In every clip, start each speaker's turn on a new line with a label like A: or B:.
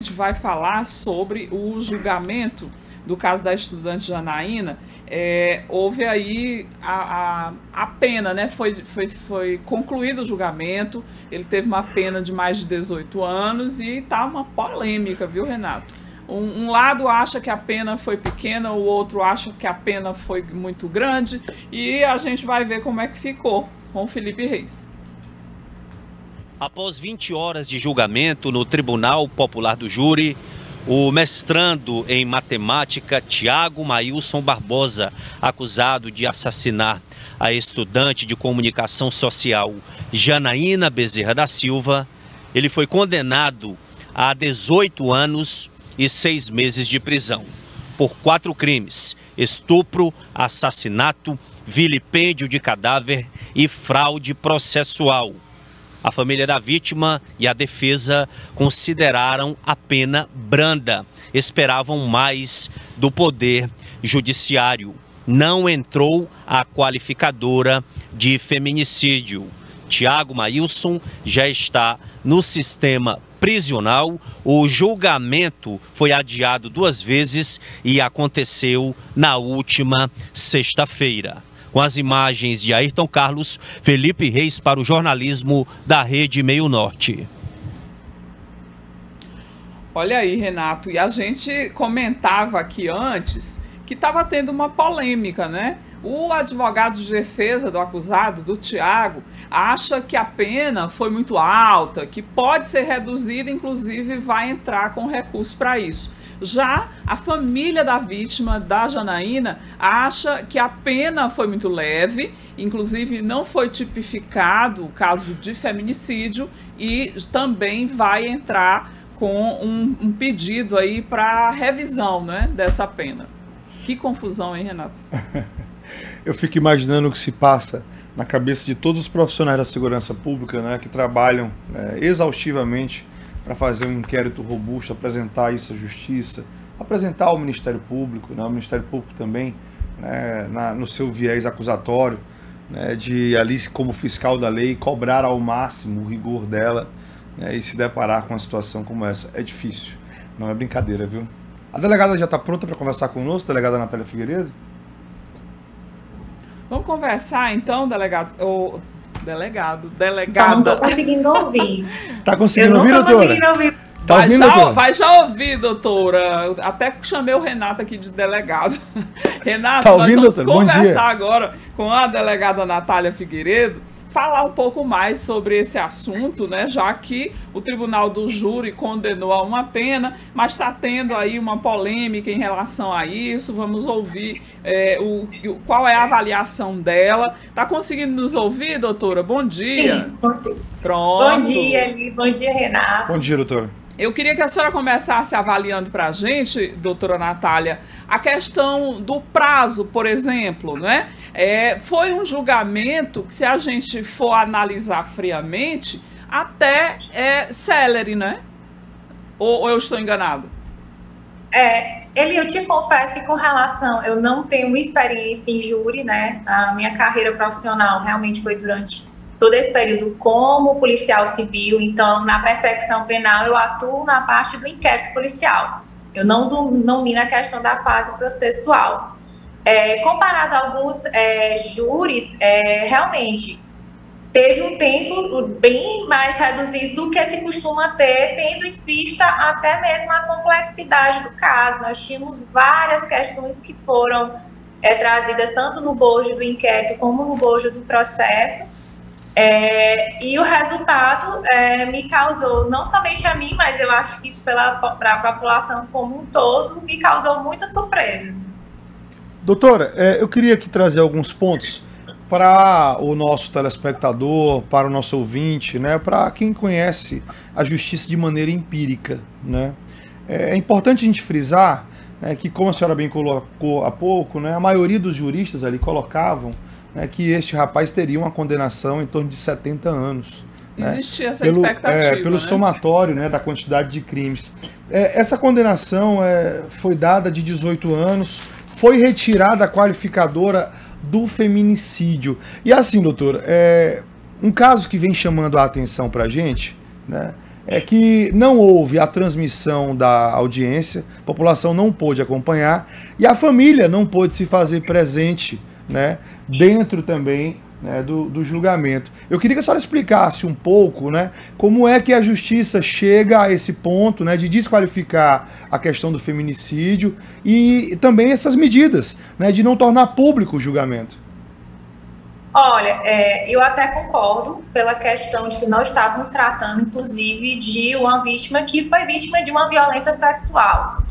A: gente vai falar sobre o julgamento do caso da estudante Janaína. É, houve aí a, a, a, pena, né? Foi, foi, foi concluído o julgamento, ele teve uma pena de mais de 18 anos e tá uma polêmica, viu, Renato? Um, um, lado acha que a pena foi pequena, o outro acha que a pena foi muito grande, e a gente vai ver como é que ficou com o Felipe Reis.
B: Após 20 horas de julgamento no Tribunal Popular do Júri, o mestrando em matemática Tiago Mailson Barbosa, acusado de assassinar a estudante de comunicação social Janaína Bezerra da Silva, ele foi condenado a 18 anos e 6 meses de prisão por quatro crimes: estupro, assassinato, vilipêndio de cadáver e fraude processual a família da vítima e a defesa consideraram a pena branda, esperavam mais do poder judiciário. Não entrou a qualificadora de feminicídio. Tiago Mailson já está no sistema prisional. O julgamento foi adiado duas vezes e aconteceu na última sexta-feira com as imagens de Ayrton Carlos, Felipe Reis para o jornalismo da Rede Meio Norte.
A: Olha aí, Renato, e a gente comentava aqui antes que estava tendo uma polêmica, né? O advogado de defesa do acusado, do Tiago, acha que a pena foi muito alta, que pode ser reduzida, inclusive vai entrar com recurso para isso. Já a família da vítima, da Janaína, acha que a pena foi muito leve, inclusive não foi tipificado o caso de feminicídio e também vai entrar com um, um pedido aí para revisão né, dessa pena. Que confusão, hein, Renato?
C: Eu fico imaginando o que se passa na cabeça de todos os profissionais da segurança pública né, que trabalham é, exaustivamente para fazer um inquérito robusto, apresentar isso à Justiça, apresentar ao Ministério Público, né, ao Ministério Público também, né, na, no seu viés acusatório, né, de ali, como fiscal da lei, cobrar ao máximo o rigor dela né, e se deparar com uma situação como essa. É difícil, não é brincadeira, viu? A delegada já está pronta para conversar conosco, delegada Natália Figueiredo?
A: Vamos conversar então, delegado. O delegado, delegada.
D: Só não tô conseguindo ouvir.
C: tá conseguindo ouvir, doutora? Conseguindo ouvir.
A: Tá vai, ouvindo, já, doutora? vai já ouvir, doutora. Até chamei o Renato aqui de delegado. Renato, tá ouvindo, nós vamos doutora? conversar agora com a delegada Natália Figueiredo falar um pouco mais sobre esse assunto, né? Já que o Tribunal do Júri condenou a uma pena, mas está tendo aí uma polêmica em relação a isso. Vamos ouvir é, o, qual é a avaliação dela. Está conseguindo nos ouvir, doutora? Bom dia.
D: Sim. Pronto. Bom dia, Eli. Bom dia, Renato.
C: Bom dia, doutora.
A: Eu queria que a senhora começasse avaliando para a gente, doutora Natália, a questão do prazo, por exemplo, né? É, foi um julgamento que, se a gente for analisar friamente, até é celery, né? Ou, ou eu estou enganado?
D: É, ele, eu te confesso que com relação, eu não tenho experiência em júri, né? A minha carreira profissional realmente foi durante todo esse período como policial civil, então na persecução penal eu atuo na parte do inquérito policial. Eu não domino a questão da fase processual. É, comparado a alguns é, júris, é, realmente teve um tempo bem mais reduzido do que se costuma ter, tendo em vista até mesmo a complexidade do caso. Nós tínhamos várias questões que foram é, trazidas tanto no bojo do inquérito como no bojo do processo, é, e o resultado é, me causou, não somente a mim, mas eu acho que para a população como um todo, me causou muita surpresa.
C: Doutora, é, eu queria aqui trazer alguns pontos para o nosso telespectador, para o nosso ouvinte, né, para quem conhece a justiça de maneira empírica. Né? É, é importante a gente frisar né, que, como a senhora bem colocou há pouco, né, a maioria dos juristas ali colocavam né, que este rapaz teria uma condenação em torno de 70 anos.
A: Né? Existia essa pelo, expectativa.
C: É, pelo
A: né?
C: somatório né, da quantidade de crimes. É, essa condenação é, foi dada de 18 anos, foi retirada a qualificadora do feminicídio. E assim, doutor, é, um caso que vem chamando a atenção para a gente, né, é que não houve a transmissão da audiência, a população não pôde acompanhar e a família não pôde se fazer presente né, dentro também né, do, do, julgamento. Eu queria que a senhora explicasse um pouco né, como é que a justiça chega a esse ponto né, de desqualificar a questão do feminicídio e, também essas medidas né, de não tornar público o julgamento.
D: Olha, é, eu até concordo pela questão de que nós estávamos tratando, inclusive, de uma vítima que foi vítima de uma violência sexual.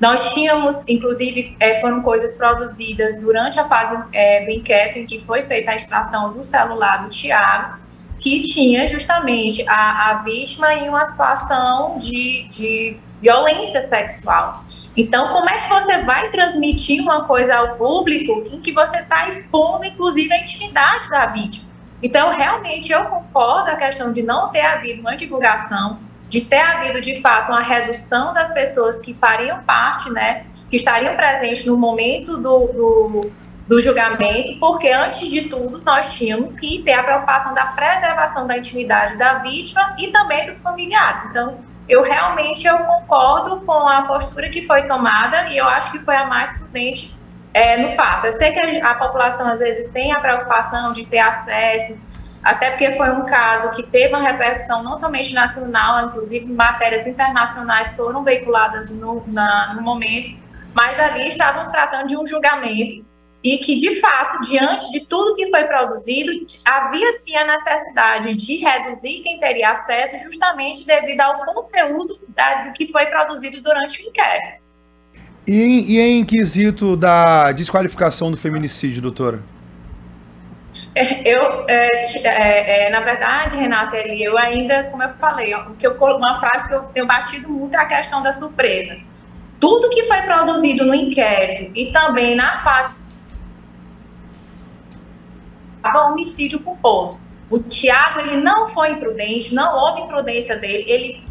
D: Nós tínhamos, inclusive, é, foram coisas produzidas durante a fase é, do inquérito em que foi feita a extração do celular do Tiago, que tinha justamente a, a vítima em uma situação de, de violência sexual. Então, como é que você vai transmitir uma coisa ao público em que você está expondo, inclusive, a intimidade da vítima? Então, realmente, eu concordo a questão de não ter havido uma divulgação, de ter havido, de fato, uma redução das pessoas que fariam parte, né, que estariam presentes no momento do, do, do julgamento, porque, antes de tudo, nós tínhamos que ter a preocupação da preservação da intimidade da vítima e também dos familiares. Então, eu realmente eu concordo com a postura que foi tomada e eu acho que foi a mais prudente é, no fato. Eu sei que a, a, população às vezes tem a preocupação de ter acesso, até porque foi um caso que teve uma repercussão não somente nacional, inclusive matérias internacionais foram veiculadas no, na, no momento, mas ali estávamos tratando de um julgamento e que, de fato, diante de tudo que foi produzido, havia sim a necessidade de reduzir quem teria acesso, justamente devido ao conteúdo da, do que foi produzido durante o inquérito.
C: E, e em quesito da desqualificação do feminicídio, doutora?
D: É, eu, é, é, é, na verdade, Renata, eu ainda, como eu falei, que eu, uma frase que eu tenho batido muito é a questão da surpresa. Tudo que foi produzido no inquérito e também na fase homicídio culposo. O Tiago, ele não foi imprudente, não houve imprudência dele, ele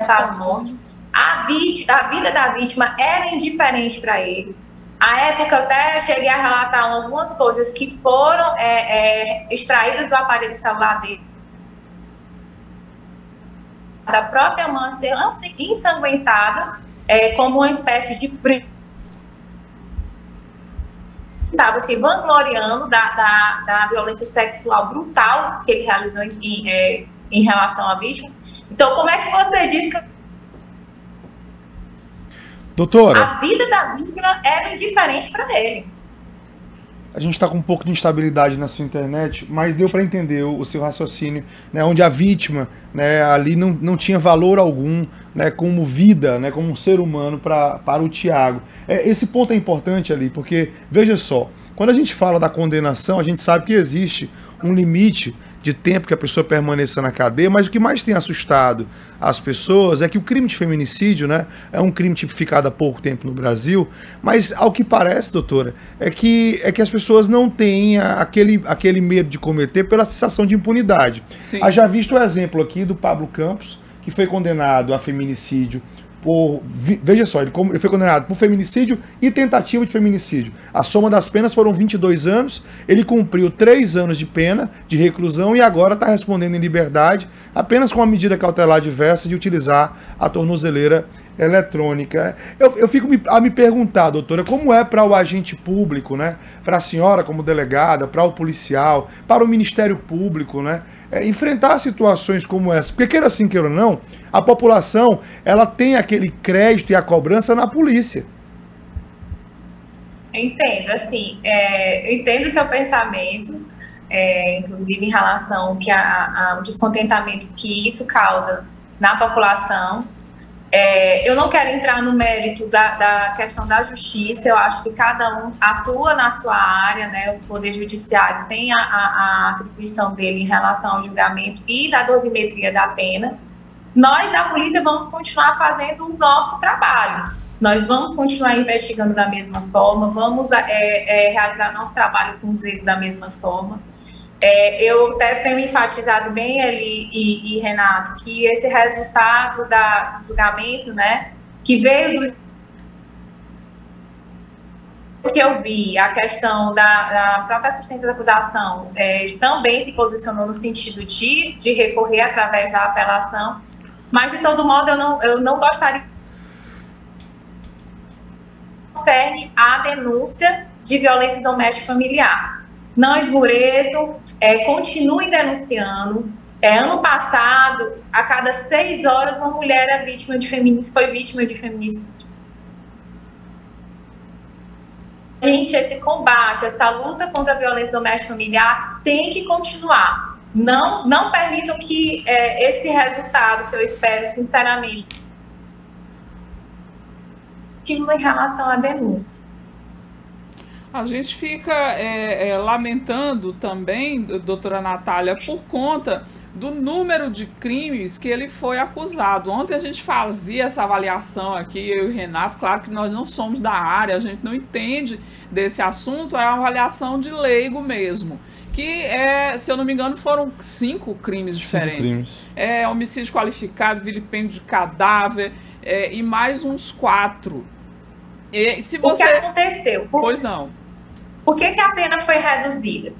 D: estava morte. A, a vida da vítima era indiferente para ele. A época, eu até cheguei a relatar algumas coisas que foram é, é, extraídas do aparelho celular dele. Da própria mãe ser ensanguentada, é, como uma espécie de estava se vangloriando da, da, da, violência sexual brutal que ele realizou em, em, é, em relação à vítima. Então, como é que você diz que
C: Doutora.
D: A vida da vítima era indiferente para ele.
C: A gente está com um pouco de instabilidade na sua internet, mas deu para entender o, o, seu raciocínio, né, onde a vítima né, ali não, não tinha valor algum né, como vida, né, como um ser humano pra, para o Tiago. É, esse ponto é importante ali, porque, veja só, quando a gente fala da condenação, a gente sabe que existe um limite de tempo que a pessoa permaneça na cadeia, mas o que mais tem assustado as pessoas é que o crime de feminicídio, né, é um crime tipificado há pouco tempo no Brasil, mas ao que parece, doutora, é que, é que as pessoas não têm aquele, aquele medo de cometer pela sensação de impunidade. Sim. A já visto o exemplo aqui do Pablo Campos, que foi condenado a feminicídio por. Veja só, ele, ele foi condenado por feminicídio e tentativa de feminicídio. A soma das penas foram 22 anos. Ele cumpriu 3 anos de pena de reclusão e agora está respondendo em liberdade, apenas com a medida cautelar diversa de utilizar a tornozeleira eletrônica. Eu, eu fico a me perguntar, doutora, como é para o agente público, né? Para a senhora como delegada, para o policial, para o Ministério Público, né? É, enfrentar situações como essa. Porque queira assim, queira não, a população ela tem aquele crédito e a cobrança na polícia.
D: Entendo, assim, é, eu entendo seu pensamento, é, inclusive em relação que a, a, o descontentamento que isso causa na população, é, eu não quero entrar no mérito da, da, questão da justiça, eu acho que cada um atua na sua área, né? O Poder Judiciário tem a, a, a atribuição dele em relação ao julgamento e da dosimetria da pena. Nós, da polícia, vamos continuar fazendo o nosso trabalho. Nós vamos continuar investigando da mesma forma, vamos é, é, realizar nosso trabalho com zelo da mesma forma. É, eu até tenho enfatizado bem ali e, e, Renato que esse resultado da, do julgamento, né, que veio do, que eu vi, a questão da, da própria assistência da acusação é, também se posicionou no sentido de, de recorrer através da apelação, mas de todo modo eu não, eu não gostaria concerne a denúncia de violência doméstica familiar. Não esmoreçam, é, continuem denunciando. É, ano passado, a cada seis horas, uma mulher é vítima de feminicídio, foi vítima de feminicídio. gente, esse combate, essa luta contra a violência doméstica familiar tem que continuar. Não, não permitam que é, esse resultado, que eu espero sinceramente, em relação à denúncia.
A: A gente fica é, é, lamentando também, doutora Natália, por conta do número de crimes que ele foi acusado. Ontem a gente fazia essa avaliação aqui, eu e o Renato, claro que nós não somos da área, a gente não entende desse assunto, é uma avaliação de leigo mesmo. Que, é, se eu não me engano, foram cinco crimes diferentes. Cinco crimes. É, homicídio qualificado, vilipêndio de cadáver é, e mais uns quatro.
D: E, se você... O que aconteceu?
A: Pois não.
D: Por que, que a pena foi reduzida?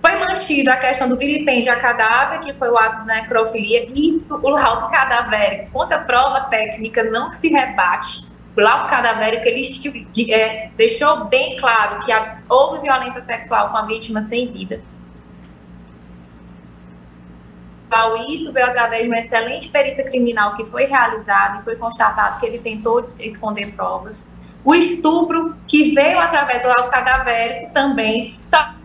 D: Foi mantido a questão do vilipêndio a cadáver, que foi o ato de necrofilia, e isso, o laudo cadavérico, contra prova técnica, não se rebate. O laudo cadavérico, ele é, deixou bem claro que houve violência sexual com a vítima sem vida. Isso veio através de uma excelente perícia criminal que foi realizada e foi constatado que ele tentou esconder provas. O estupro, que veio através do laudo cadavérico também, só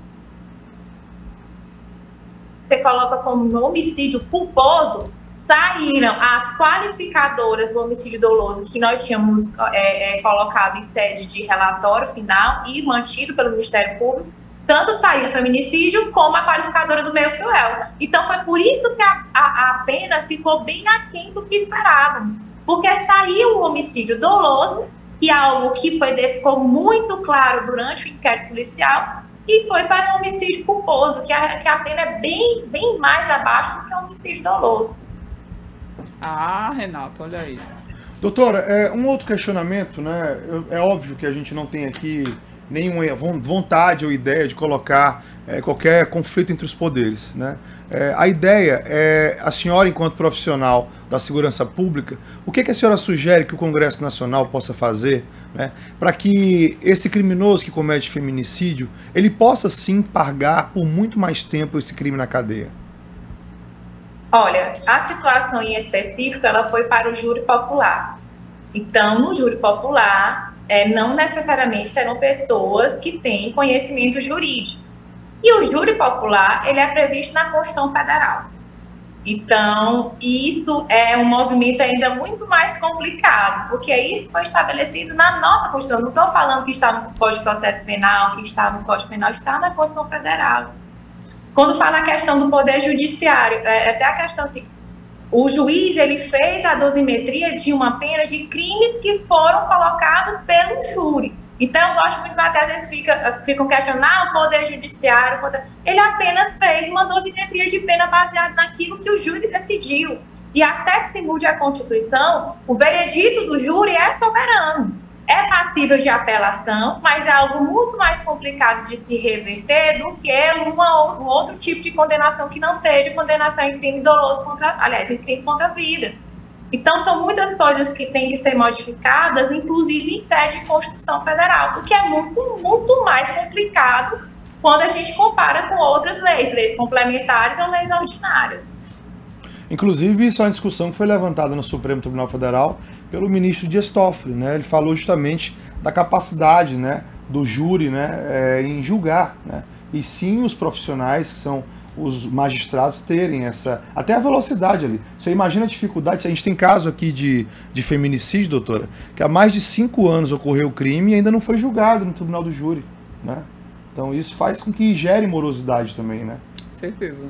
D: você coloca como homicídio culposo, saíram as qualificadoras do homicídio doloso que nós tínhamos é, é, colocado em sede de relatório final e mantido pelo Ministério Público, tanto saiu o feminicídio como a qualificadora do meio cruel. Então foi por isso que a, a, a pena ficou bem aquém do que esperávamos, porque saiu o homicídio doloso, e algo que foi, ficou muito claro durante o inquérito policial, e foi para um homicídio culposo, que a, que a pena é bem, bem mais abaixo do que um homicídio doloso.
A: Ah, Renato, olha aí.
C: Doutora, é, um outro questionamento, né? É óbvio que a gente não tem aqui nenhuma vontade ou ideia de colocar é, qualquer conflito entre os poderes. Né? É, a ideia é, a senhora, enquanto profissional da segurança pública, o que, que a senhora sugere que o Congresso Nacional possa fazer né, para que esse criminoso que comete feminicídio, ele possa sim pagar por muito mais tempo esse crime na cadeia?
D: Olha, a situação em específico, ela foi para o júri popular. Então, no júri popular, é, não necessariamente serão pessoas que têm conhecimento jurídico. E o júri popular, ele é previsto na Constituição Federal. Então, isso é um movimento ainda muito mais complicado, porque isso foi estabelecido na nossa Constituição. Não estou falando que está no Código de Processo Penal, que está no Código Penal, está na Constituição Federal. Quando fala a questão do Poder Judiciário, é, até a questão assim, o juiz ele fez a dosimetria de uma pena de crimes que foram colocados pelo júri. Então, eu gosto muito, mas às vezes fica, ficam questionando ah, o Poder Judiciário. O poder... Ele apenas fez uma dosimetria de pena baseada naquilo que o júri decidiu. E até que se mude a Constituição, o veredito do júri é soberano. É passível de apelação, mas é algo muito mais complicado de se reverter do que uma, um outro tipo de condenação que não seja condenação em crime doloso contra, aliás, em crime contra a vida. Então, são muitas coisas que têm que ser modificadas, inclusive em sede de Constituição Federal, o que é muito, muito mais complicado quando a gente compara com outras leis, leis complementares ou leis ordinárias.
C: Inclusive, isso é uma discussão que foi levantada no Supremo Tribunal Federal pelo ministro Dias Toffoli. Né? Ele falou justamente da capacidade né, do júri né, é, em julgar, né? e sim os profissionais que são os magistrados terem essa. Até a velocidade ali. Você imagina a dificuldade. A gente tem caso aqui de, de feminicídio, doutora, que há mais de cinco anos ocorreu o crime e ainda não foi julgado no tribunal do júri. Né? Então isso faz com que gere morosidade também, né?
A: Certeza.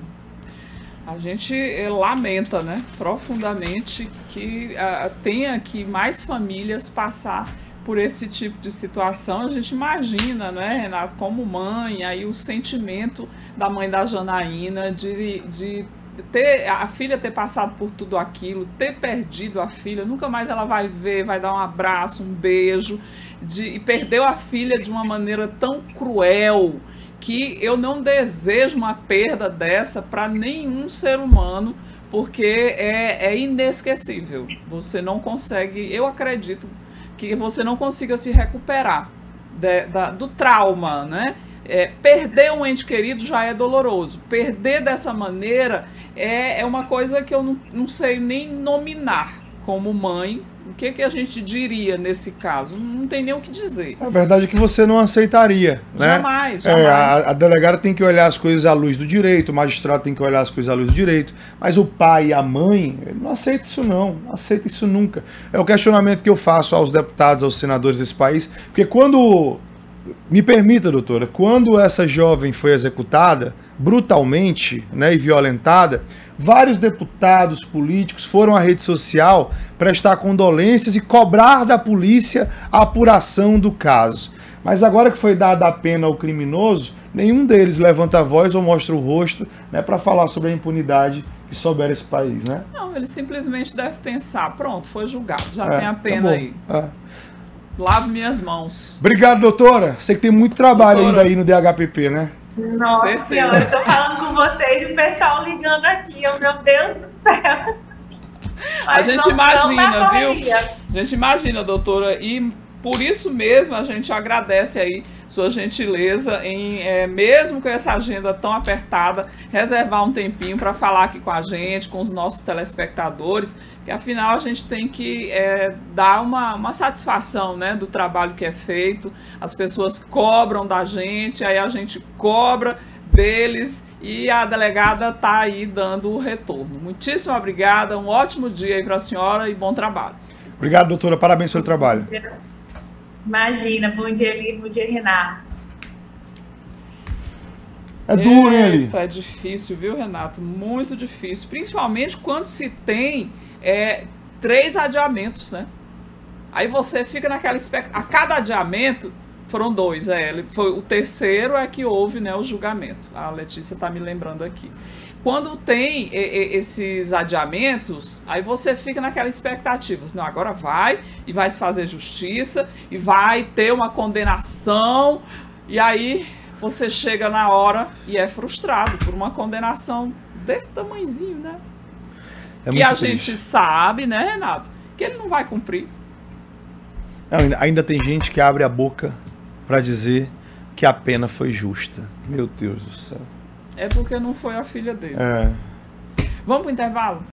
A: A gente eh, lamenta, né, profundamente que uh, tenha que mais famílias passar por esse tipo de situação, a gente imagina, né, Renato, como mãe, aí o sentimento da mãe da Janaína de, de ter a filha ter passado por tudo aquilo, ter perdido a filha, nunca mais ela vai ver, vai dar um abraço, um beijo, de, e perdeu a filha de uma maneira tão cruel que eu não desejo uma perda dessa para nenhum ser humano, porque é, é inesquecível. Você não consegue, eu acredito que você não consiga se recuperar de, da, do trauma, né? É, perder um ente querido já é doloroso. Perder dessa maneira é, é uma coisa que eu não, não sei nem nominar como mãe. O que, que a gente diria nesse caso? Não tem nem o que dizer.
C: A verdade é que você não aceitaria, né?
A: Jamais, jamais.
C: É, a, a, delegada tem que olhar as coisas à luz do direito, o magistrado tem que olhar as coisas à luz do direito, mas o pai e a mãe, não aceita isso não, não aceita isso nunca. É o questionamento que eu faço aos deputados, aos senadores desse país, porque quando me permita, doutora, quando essa jovem foi executada brutalmente né, e violentada, vários deputados políticos foram à rede social prestar condolências e cobrar da polícia a apuração do caso. Mas agora que foi dada a pena ao criminoso, nenhum deles levanta a voz ou mostra o rosto né, para falar sobre a impunidade que souber esse país, né?
A: Não, ele simplesmente deve pensar, pronto, foi julgado, já é, tem a tá pena tá aí. É. Lavo minhas mãos.
C: Obrigado, doutora. Sei que tem muito trabalho doutora. ainda aí no DHPP, né?
D: Nossa, Certeza. eu tô falando com vocês e o pessoal ligando aqui. Oh, meu Deus do céu.
A: Mas a gente imagina, viu? A gente imagina, doutora, e por isso mesmo a gente agradece aí sua gentileza em, é, mesmo com essa agenda tão apertada, reservar um tempinho para falar aqui com a gente, com os nossos telespectadores, que afinal a gente tem que é, dar uma, uma satisfação né, do trabalho que é feito. As pessoas cobram da gente, aí a gente cobra deles e a delegada está aí dando o retorno. Muitíssimo obrigada, um ótimo dia aí para a senhora e bom trabalho.
C: Obrigado, doutora. Parabéns pelo trabalho.
D: Imagina, bom dia, Lívia, bom dia, Renato.
C: É duro, hein, ali?
A: É difícil, viu, Renato? Muito difícil. Principalmente quando se tem é, três adiamentos, né? Aí você fica naquela expectativa. A cada adiamento, foram dois, é. Foi, o terceiro é que houve né, o julgamento. A Letícia está me lembrando aqui. Quando tem esses adiamentos, aí você fica naquela expectativa. Não, agora vai e vai se fazer justiça e vai ter uma condenação. E aí você chega na hora e é frustrado por uma condenação desse tamanhozinho, né? É que a triste. gente sabe, né, Renato, que ele não vai cumprir.
C: Não, ainda tem gente que abre a boca para dizer que a pena foi justa. Meu Deus do céu.
A: É porque não foi a filha deles.
C: É.
A: Vamos pro intervalo?